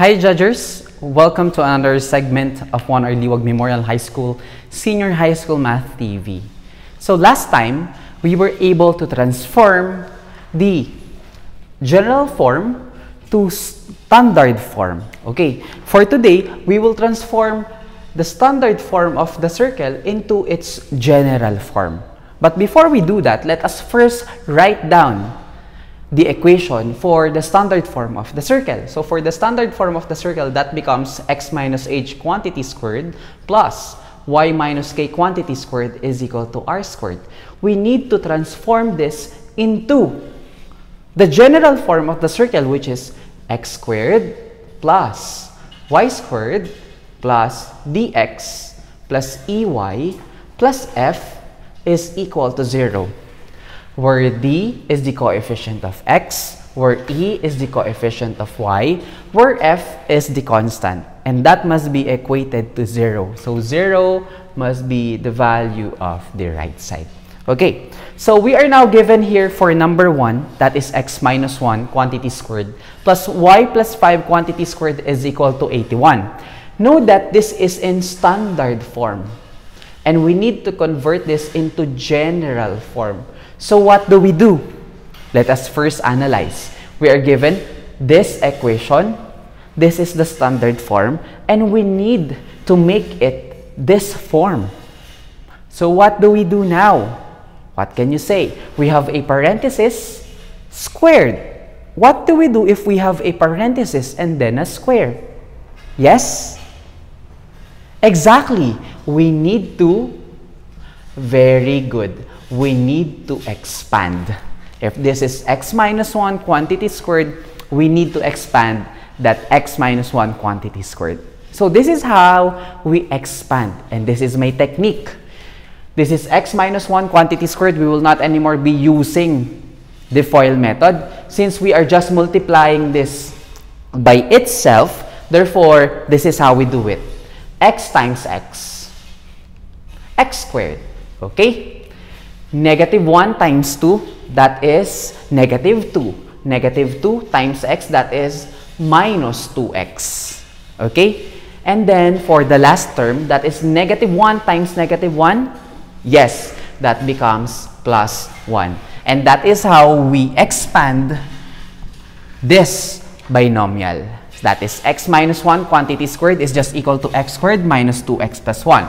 Hi, juddgers. Welcome to another segment of Juan R. Liwag Memorial High School Senior High School Math TV. So last time, we were able to transform the general form to standard form. Okay, for today, we will transform the standard form of the circle into its general form. But before we do that, let us first write down the equation for the standard form of the circle. So for the standard form of the circle, that becomes x minus h quantity squared plus y minus k quantity squared is equal to r squared. We need to transform this into the general form of the circle, which is x squared plus y squared plus dx plus ey plus f is equal to 0 where d is the coefficient of x, where e is the coefficient of y, where f is the constant. And that must be equated to 0. So 0 must be the value of the right side. Okay, so we are now given here for number 1, that is x minus 1 quantity squared, plus y plus 5 quantity squared is equal to 81. Note that this is in standard form. And we need to convert this into general form. So what do we do? Let us first analyze. We are given this equation. This is the standard form. And we need to make it this form. So what do we do now? What can you say? We have a parenthesis squared. What do we do if we have a parenthesis and then a square? Yes? Exactly. We need to, very good we need to expand. If this is x minus 1 quantity squared, we need to expand that x minus 1 quantity squared. So this is how we expand. And this is my technique. This is x minus 1 quantity squared. We will not anymore be using the FOIL method since we are just multiplying this by itself. Therefore, this is how we do it. x times x. x squared. Okay? Negative 1 times 2, that is negative 2. Negative 2 times x, that is minus 2x. Okay? And then for the last term, that is negative 1 times negative 1, yes, that becomes plus 1. And that is how we expand this binomial. That is x minus 1 quantity squared is just equal to x squared minus 2x plus 1.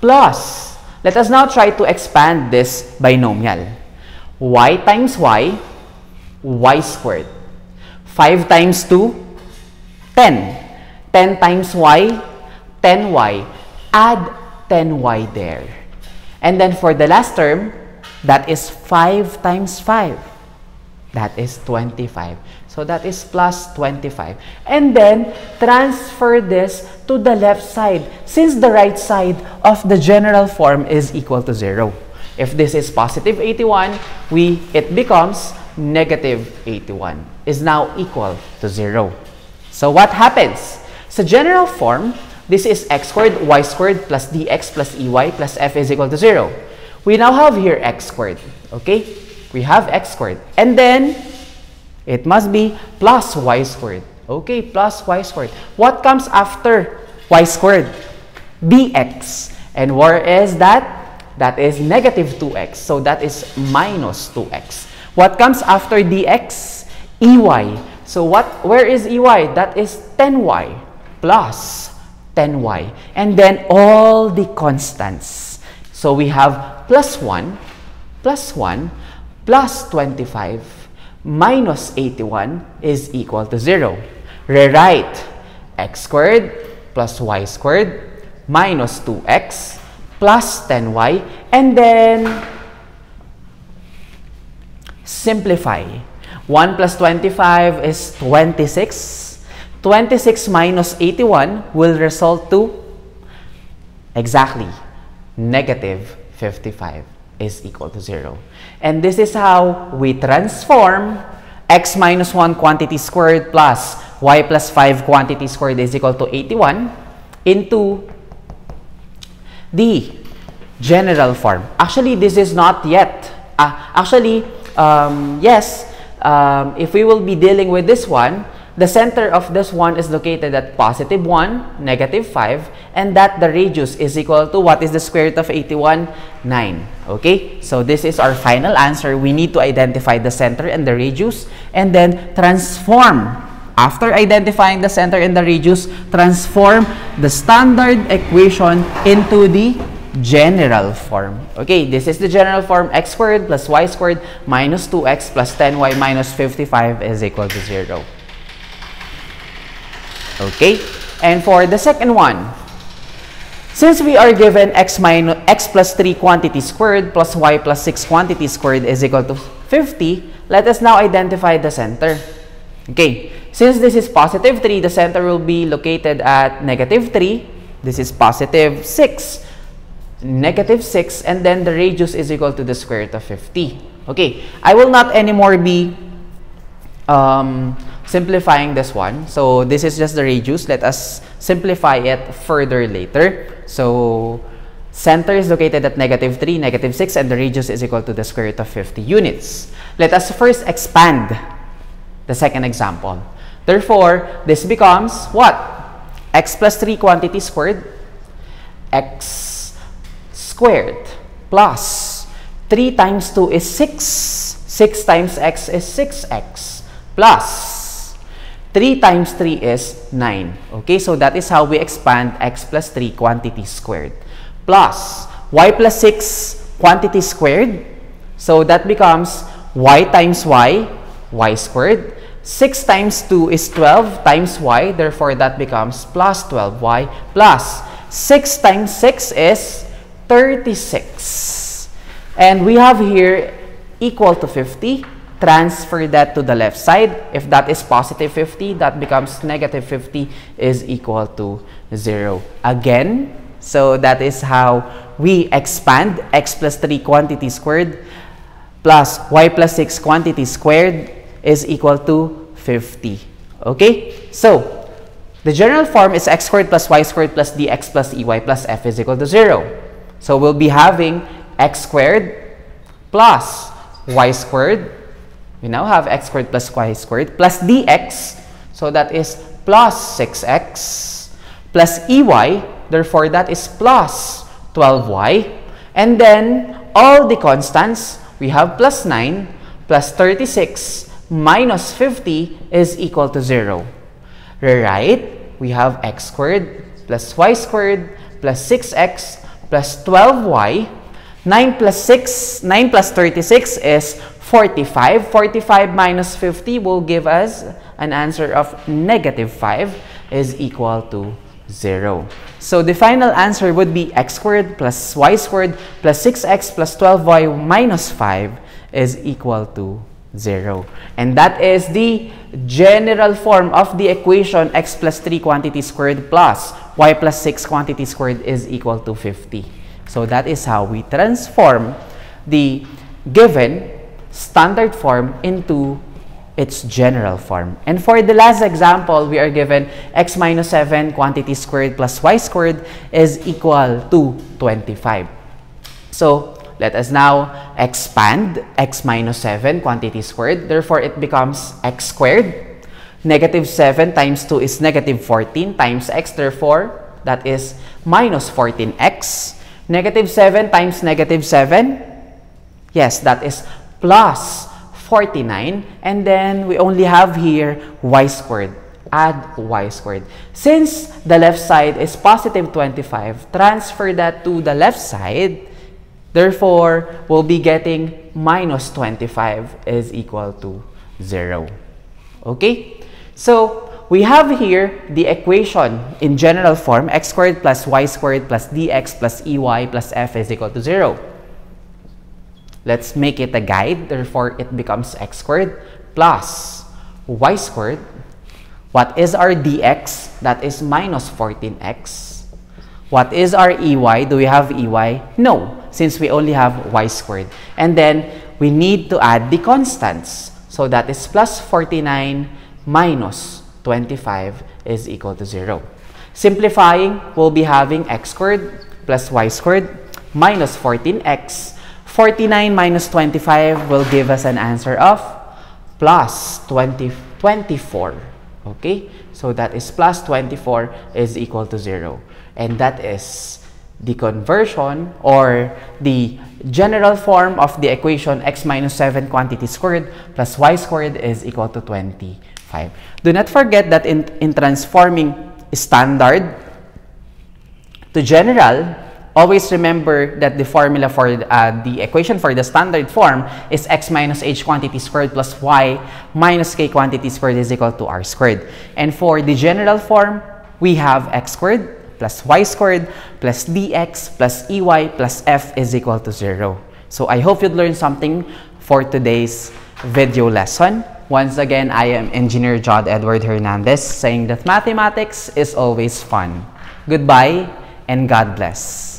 Plus, let us now try to expand this binomial. y times y, y squared. 5 times 2, 10. 10 times y, 10y. Add 10y there. And then for the last term, that is 5 times 5. That is 25. So that is plus 25. And then transfer this to the left side since the right side of the general form is equal to 0. If this is positive 81, we it becomes negative 81 is now equal to 0. So what happens? So general form, this is x squared y squared plus dx plus ey plus f is equal to 0. We now have here x squared. Okay? We have x squared. And then it must be plus y squared. Okay, plus y squared. What comes after y squared? dx. And where is that? That is negative 2x. So that is minus 2x. What comes after dx? ey. So what? where is ey? That is 10y plus 10y. And then all the constants. So we have plus 1, plus 1, plus 25, minus 81 is equal to 0. Rewrite x squared plus y squared minus 2x plus 10y and then simplify. 1 plus 25 is 26. 26 minus 81 will result to exactly negative 55 is equal to 0. And this is how we transform x minus 1 quantity squared plus y plus 5 quantity squared is equal to 81 into the general form. Actually, this is not yet. Uh, actually, um, yes, um, if we will be dealing with this one, the center of this one is located at positive 1, negative 5, and that the radius is equal to what is the square root of 81? 9. Okay? So this is our final answer. We need to identify the center and the radius and then transform. After identifying the center and the radius, transform the standard equation into the general form. Okay, this is the general form x squared plus y squared minus 2x plus 10y minus 55 is equal to 0. Okay? And for the second one, since we are given x minus x plus 3 quantity squared plus y plus 6 quantity squared is equal to 50, let us now identify the center. Okay, since this is positive 3, the center will be located at negative 3. This is positive 6. Negative 6 and then the radius is equal to the square root of 50. Okay, I will not anymore be um, simplifying this one. So this is just the radius. Let us simplify it further later. So center is located at negative 3, negative 6, and the radius is equal to the square root of 50 units. Let us first expand the second example. Therefore, this becomes what? x plus 3 quantity squared, x squared plus 3 times 2 is 6. 6 times x is 6x plus 3 times 3 is 9. Okay, so that is how we expand x plus 3 quantity squared. Plus y plus 6 quantity squared. So that becomes y times y, y squared. 6 times 2 is 12 times y. Therefore, that becomes plus 12y plus 6 times 6 is 36. And we have here equal to 50 transfer that to the left side. If that is positive 50, that becomes negative 50 is equal to 0. Again, so that is how we expand x plus 3 quantity squared plus y plus 6 quantity squared is equal to 50. Okay? So, the general form is x squared plus y squared plus dx plus ey plus f is equal to 0. So, we'll be having x squared plus y squared we now have x squared plus y squared plus dx. So that is plus 6x plus ey. Therefore, that is plus 12y. And then all the constants, we have plus 9 plus 36 minus 50 is equal to 0. Right? We have x squared plus y squared plus 6x plus 12y. 9 plus 6, 9 plus 36 is 45. 45 minus 50 will give us an answer of negative 5 is equal to 0. So the final answer would be x squared plus y squared plus 6x plus 12y minus 5 is equal to 0. And that is the general form of the equation x plus 3 quantity squared plus y plus 6 quantity squared is equal to 50. So that is how we transform the given standard form into its general form. And for the last example, we are given x minus 7 quantity squared plus y squared is equal to 25. So, let us now expand x minus 7 quantity squared. Therefore, it becomes x squared. Negative 7 times 2 is negative 14 times x. Therefore, that is minus 14x. Negative 7 times negative 7. Yes, that is plus 49 and then we only have here y squared add y squared since the left side is positive 25 transfer that to the left side. Therefore we'll be getting minus 25 is equal to 0 okay? So we have here the equation in general form x squared plus y squared plus dx plus ey plus f is equal to 0 Let's make it a guide. Therefore, it becomes x squared plus y squared. What is our dx? That is minus 14x. What is our ey? Do we have ey? No, since we only have y squared. And then, we need to add the constants. So, that is plus 49 minus 25 is equal to 0. Simplifying, we'll be having x squared plus y squared minus 14x 49 minus 25 will give us an answer of plus 20, 24. Okay? So that is plus 24 is equal to 0. And that is the conversion or the general form of the equation x minus 7 quantity squared plus y squared is equal to 25. Do not forget that in, in transforming standard to general, always remember that the formula for uh, the equation for the standard form is x minus h quantity squared plus y minus k quantity squared is equal to r squared. And for the general form, we have x squared plus y squared plus dx plus ey plus f is equal to 0. So I hope you learned something for today's video lesson. Once again, I am Engineer Jod Edward Hernandez saying that mathematics is always fun. Goodbye and God bless.